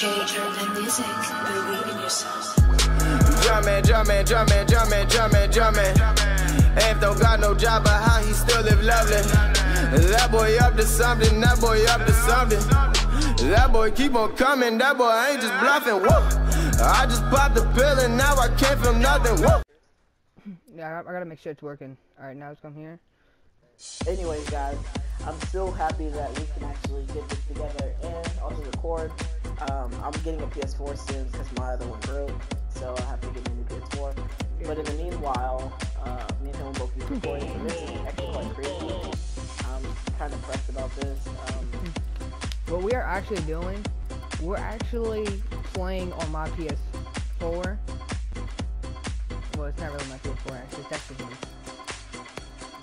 Change your music. Believe in yourself. Jumpin', jumpin', jumpin', jumpin', jumpin', jumpin'. Ain't don't got no job, but how he still live lovely. That boy up to something, that boy up to something. That boy keep on coming, that boy ain't just bluffing. Whoa. I just popped the pill and now I can't feel nothing. Whoa. Yeah, I, I gotta make sure it's working. Alright, now it's come here. Anyways, guys, I'm still happy that we can actually get this together and also record. Um, I'm getting a PS4 soon because my other one broke, so I have to get a new PS4. But in the meanwhile, uh, me and him will both be recording. So this is actually quite crazy. I'm kind of pressed about this. Um, What we are actually doing, we're actually playing on my PS4. Well, it's not really my PS4 actually, it's actually his.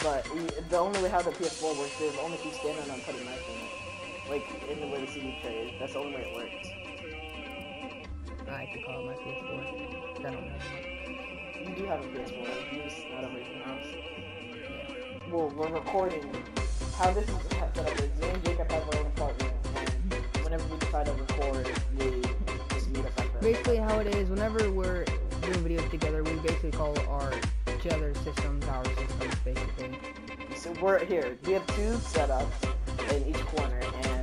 but the only way how the PS4 works is only if you stand on and put a knife in it. Like in the way the CD tray is. That's the only way it works. I like to call it my PS4. 'cause I don't know. You do have a PS4, you just not over your house. Well, we're recording. How this is set up is me and Jacob have our own apartment, and whenever we decide to record, we just meet up the. Basically, how it is, whenever we're doing videos together, we basically call our each other's systems our systems, basically. So we're here. We have two setups in each corner, and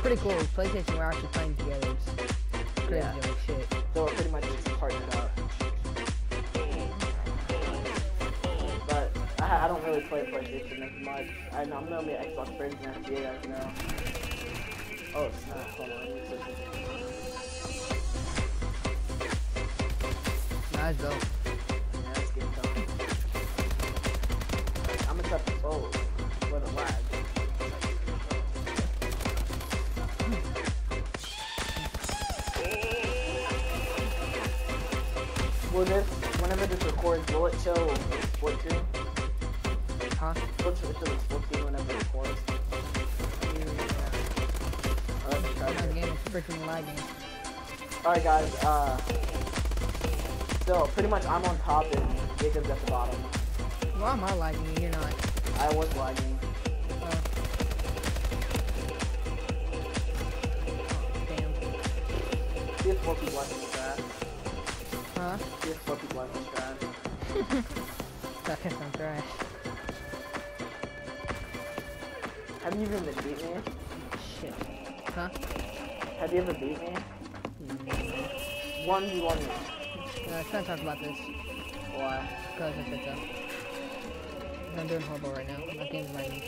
pretty cool. PlayStation, we're actually playing together. It's crazy Yeah. like shit. so we're pretty much just partnered up. But I, I don't really play PlayStation as much. I know I'm normally an Xbox person, as you guys know. Oh snap! Hold on. let me switch it. Nice though. It sport screen? Huh? Will it show the sport screen whenever it records? Uh, let's My game is freaking lagging. Alright guys, uh, so pretty much I'm on top and Jacob's at the bottom. Why am I lagging you're not? I was lagging. Uh, damn. PS4 people like this. Huh? PS4 people like this. That is some trash. Have you even beat me? Shit. Huh? Have you ever beat me? Mm. One v one me. Uh, let's not talk about this. Why? Because I said so. I'm doing horrible right now. My game's lagging.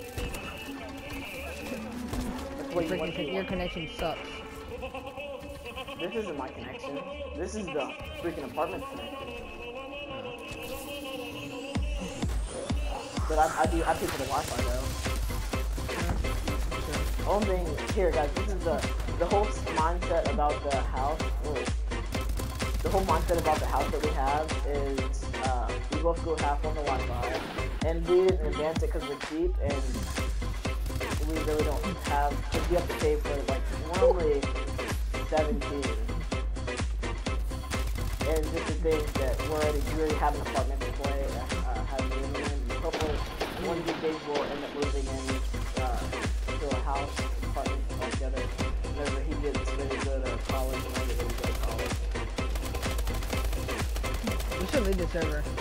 That's Your, what you want freaking, your connection sucks. This isn't my connection. This is the freaking apartment connection. But I, I do I pay for the Wi-Fi though. Only thing here, guys. This is the the whole mindset about the house. oh, the whole mindset about the house that we have is uh, we both go half on the Wi-Fi, and we didn't advance it because we're cheap and we really don't have. Because we have to pay for like we're seventeen. And just to think that we're already really an apartment end up moving in uh, to a house, apartment. Whenever he to go to college to college. We should leave the server.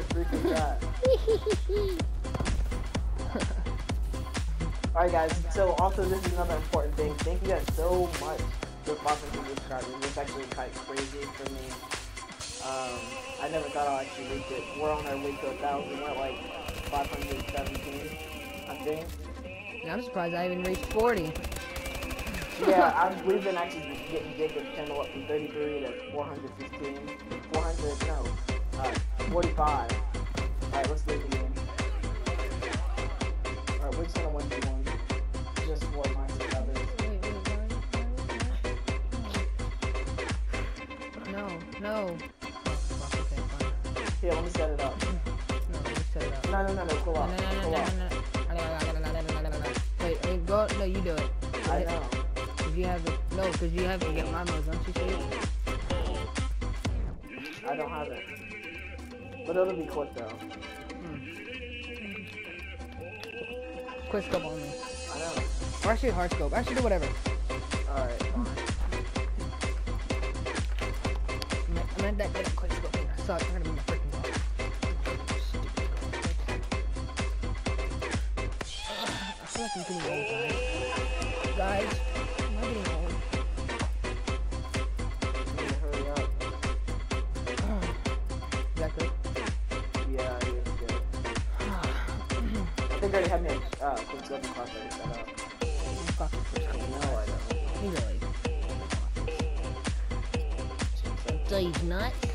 What the freak? Alright guys, so also this is another important thing. Thank you guys so much for 500 subscribers. It's actually quite crazy for me. Um, I never thought I'd actually reach it. We're on our way to a thousand. We're at like 517, I think. Yeah, I'm surprised I even reached 40. Yeah, I've, we've been actually getting Jacob's channel up from 33 to 415. 400, no, 45. Alright, let's leave the game. Alright, we're just gonna 1v1. Just for my others. Wait, wait, why? No, no. Oh, okay, fine. Here, let me set it up. No, just set it up. No, no, no, no, cool No, off. no, no, Cool no, off. no, no, no. Wait, wait, go. No, you do it. I know. Cause you have it. No, cause you have to get my modes. Don't you see it? I don't have it. But it'll be quick though. Hmm. Quick scope only. I know. Or actually hard scope. Actually do whatever. Alright. I meant, I meant that good at quick scope. I suck. I'm gonna be my freaking boss. I feel like I'm getting old, guys. Guys, think I already had my uh, scope and class already set up. It, quick scope. No, I don't. He's really. These nuts.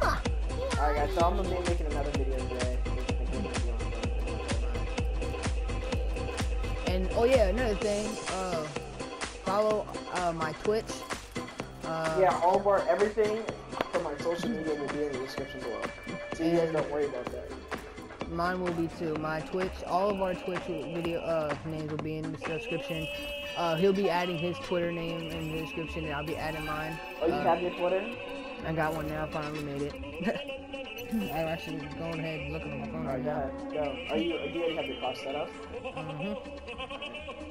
Huh. Alright guys, so I'm gonna be making another video today. And oh yeah, another thing. Uh, follow uh my Twitch. Uh, Yeah, all of our everything from my social media will be in the description below. So you guys don't worry about that. Mine will be too. My Twitch, all of our Twitch video uh, names will be in the description. Uh, he'll be adding his Twitter name in the description, and I'll be adding mine. Oh, you Uh, have your Twitter? I got one now. I Finally made it. I'm actually going ahead and looking at my phone right now. Go. Are you? Do you already have your class set up?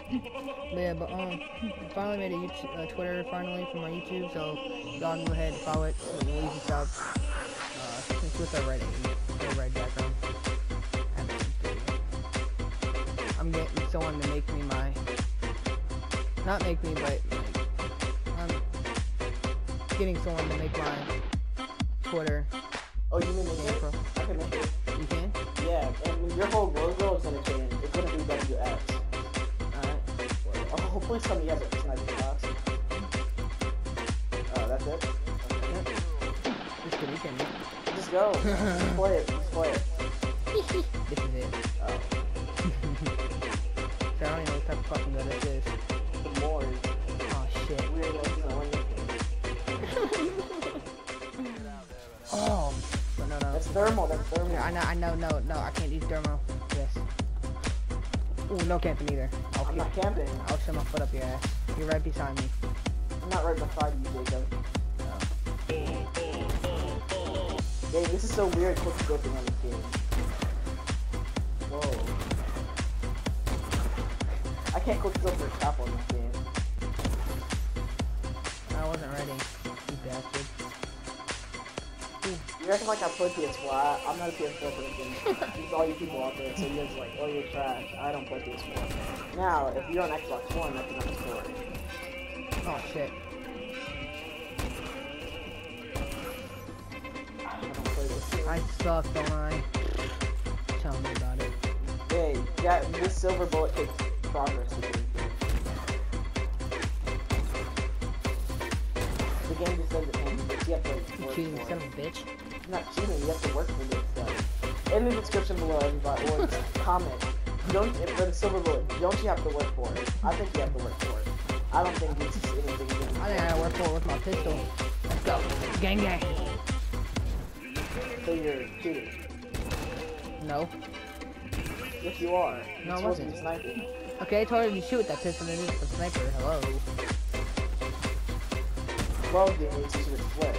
But yeah, but um, finally made a YouTube, uh, Twitter finally for my YouTube, so y'all can go ahead and follow it. Leave a sub. Uh, the red, the I'm getting someone to make me my, not make me, but I'm getting someone to make my Twitter Oh, you mean make it? I can make it. You can? Yeah, and your whole logo is gonna change. It's gonna be WS. Alright. Oh, please tell hopefully somebody has a sniper class. Oh, that's it? Okay. Just kidding, you can. Just go. Just play it. Just play it. This is it. Oh, I don't even know what type of fucking gun this the more Oh shit. weird. Like, you know, when you- Oh. But no, no. That's thermal. That's thermal. Oh, yeah, I know, I know, no, no, I can't use thermal. Yes. Ooh, no camping either. I'll, I'm keep, not camping. I'll shove my foot up your ass. You're right beside me. I'm not right beside you, Jacob. Oh. Hey, this is so weird quick scoping on this game. Can't scope for crap on this game. I wasn't ready. You bastard. You're acting like I play PS4. I, I'm not a PS4 person. There's all you people out there, so you're just like, oh, you're trash. I don't play PS4. Now, if you're on Xbox One, that's another story. Oh shit. I don't play this game. I suck, don't I? Tell me about it. Hey, yeah, this silver bullet takes progress game. The game just doesn't end, but you have to work cheating for son it. of a bitch. Not cheating, you have to work for this stuff. In the description below, everybody, or comment. Don't, for the silver bullet, don't you have to work for it? I think you have to work for it. I don't think this is anything you can I think I gotta work for it with my pistol. Let's go. Gang gang. So you're cheating. No. Yes, you are. No, I supposed to be wasn't. sniping. Okay, it's harder to shoot with that pistol than it is with the sniper. Hello. Well, games, you should have split.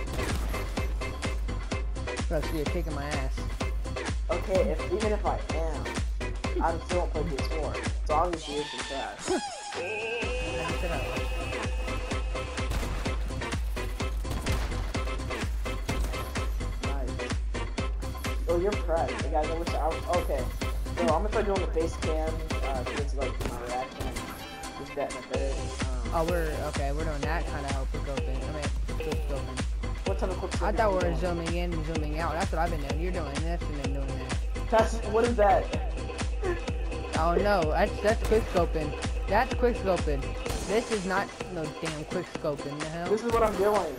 Look, so you're kicking my ass. Okay, if, even if I am, I still don't play PS4. So obviously you're some trash. I just said I was. Nice. Oh, you're pressed. I wish I was, okay. So I'm gonna start doing the face cam, uh, kids like my reaction. Just that in a third. Um, Oh, we're okay. We're doing that kind of quick open. I mean, quick open. what type of quick I thought we were zooming in and zooming out. That's what I've been doing. You're doing this and then doing that. That's, what is that? Oh no, that's that's quick scoping. That's quick scoping. This is not no damn quick scoping. The hell? This is what I'm doing.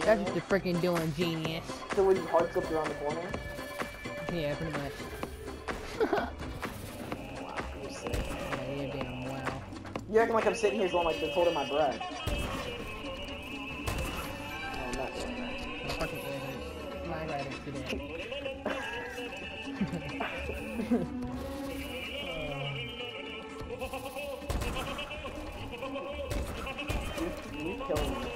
That's Genius. what you're freaking doing, genius. So when you hard scope around the corner? Yeah, pretty much. Wow, you're. Yeah, you're damn well. You're acting like I'm sitting here going like this holding my breath. I'm not. My fucking ear hurts. My right hurts today. You, you killing me.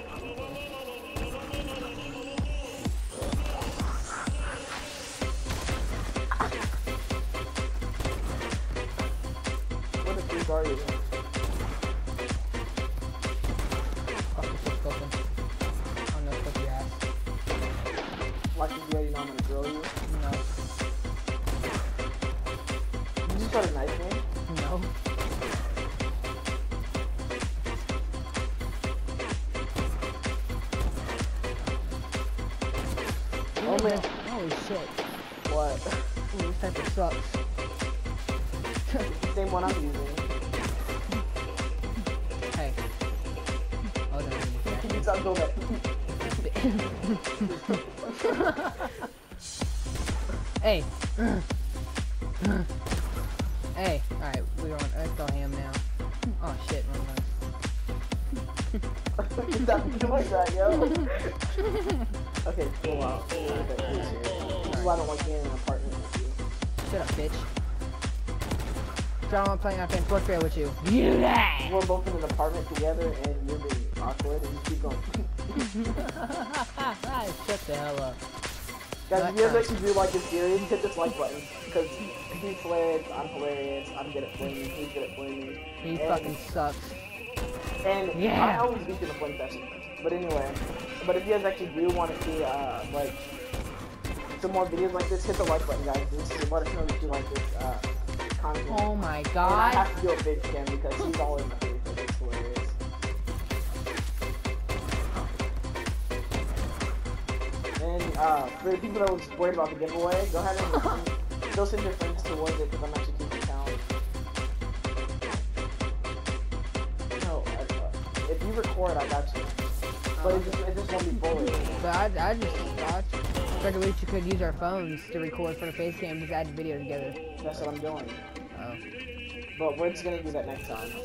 Man. Holy shit. What? Ooh, this type of sucks. Same one I'm using. hey. Oh, no, Can you stop doing that? hey. hey. Alright, we're on. Let's go ham now. Oh shit, wrong one. Stop doing that, yo. okay, cool out. Okay, cool, serious. This why I don't like being in an apartment with you. Shut up, bitch. So I'm playing want to play nothing warfare with you. You that! We're both in an apartment together and you're being awkward and you keep going. Shut the hell up. Guys, if you guys actually do like this series, hit this like button. Because he's hilarious, I'm hilarious, I'm good at flaming, he's good at flaming. He And- fucking sucks. And yeah. I always beat you in the flame session. But anyway, but if you guys actually do want to see, uh, like, some more videos like this, hit the like button, guys. This is let us know that you like this, uh, content. Oh my And I have to do a big cam because he's all in my face. It's hilarious. And uh, for the people that was worried about the giveaway, go ahead and still send your friends towards it because I'm actually keeping count. No, I, uh, if you record, I got you. But it just, just won't be fully. But I, I just thought like at least could use our phones to record for the face cam, just add the video together. That's what I'm doing. Oh. But we're just gonna do that next time. Sure.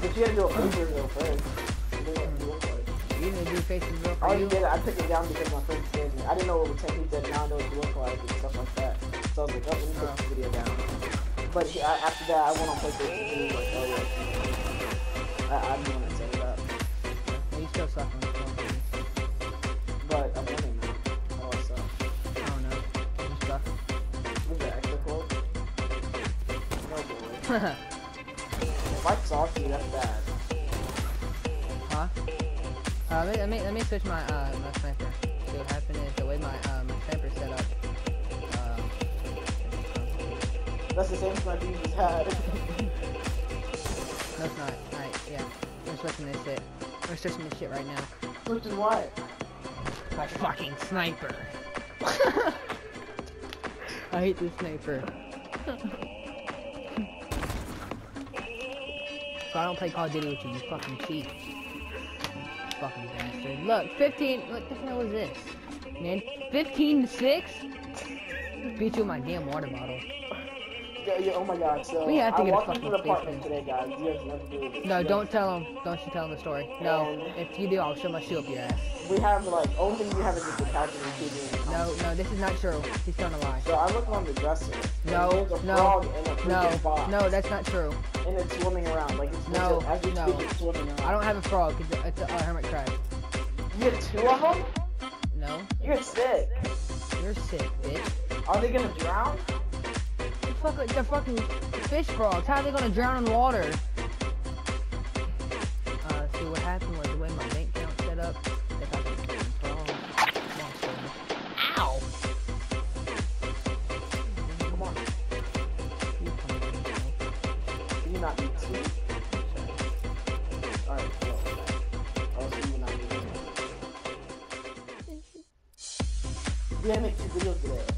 But you gotta do a face reveal first. And then what you. Didn't do face reveal I already did it. I took it down because my friend said me. I didn't know what would take. He said, now I know what you look like and stuff like that. So I was like, oh, let me put oh. this video down. But I, after that, I went on PlayStation 2. Like, oh yeah. I, I'm the one that set it up. Yeah, you still suck on the phone. But I'm winning now. Oh, I suck. I don't know. You suck. What's that extra quote? No boy. If I saw you, that's bad. huh? Uh, let me, let me let me switch my uh my sniper. See what happened is the way my uh my sniper set up. Uh, That's the same sniper you just had. it's not. Yeah. We're switching this shit. We're switching this shit right now. Is what? My fucking sniper. I hate this sniper. so I don't play Call of Duty with you, you fucking cheat. Fucking bastard. Look, 15, what the hell is this? Man, 15 to 6? Beat you with my damn water bottle. Yeah, yeah, oh my god, so We have to I get a walked into fucking the apartment basement. today, guys. You have nothing to do this. No, don't tell him. Don't you tell him the story. No, if you do, I'll shove my shoe up your ass. We have, like, only thing we have is the couch and the TV. No, no, this is not true. He's telling a lie. So I look on the dresser. No, a no, frog in a freaking No, no, that's not true. And it's swimming around. Like, it's, No, it's as no. it's swimming around. I don't have a frog. It's a, it's a uh, hermit crab. You have two of them? No, You're sick. you're sick, bitch. Are they gonna drown? The fuck, they're fucking fish frogs. How are they gonna drown in water? Uh, see what happened was the way my bank account set up. If I could fucking frog. Monster. Ow! Come on. You come here, bro. Can you not eat sweet? Alright, so. Oh, so you not eating. We gotta make two videos today.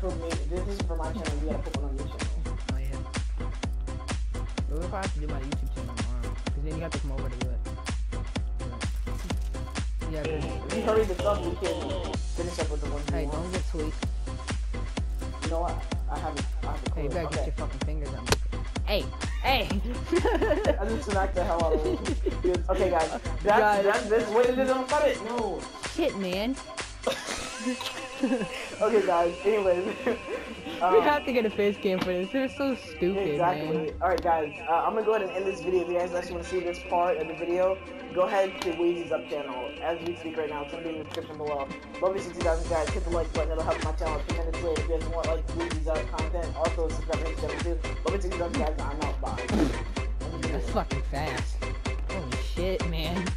For me, this is for my channel. We gotta put one on your channel. Oh, yeah. But we'll probably have to do my YouTube channel tomorrow. Because then you have to come over to do it. Yeah, If you hurry this up, we can finish up with the one. Hey, don't get sweet. You know what? I have it. I have the Hey, you clue. better get your fucking fingers on me. Hey! Hey! I just smacked the hell out of him. okay, guys. That's, Guys. that's this. Wait, no, don't cut it. No. Shit, man. okay, guys. Anyways, um, we have to get a face cam for this. They're so stupid, exactly. man. All right, guys. Uh, I'm gonna go ahead and end this video. If you guys actually want to see this part of the video, go ahead to Weezysup channel. As we speak right now, it's gonna be in the description below. Love you, 60,000 guys. Hit the like button. It'll help my channel tremendously. If you guys want like Weezy's uh, content, also subscribe to channel too. Love you, 60,000 guys. I'm out. Bye. That's fucking fast. Holy shit, man.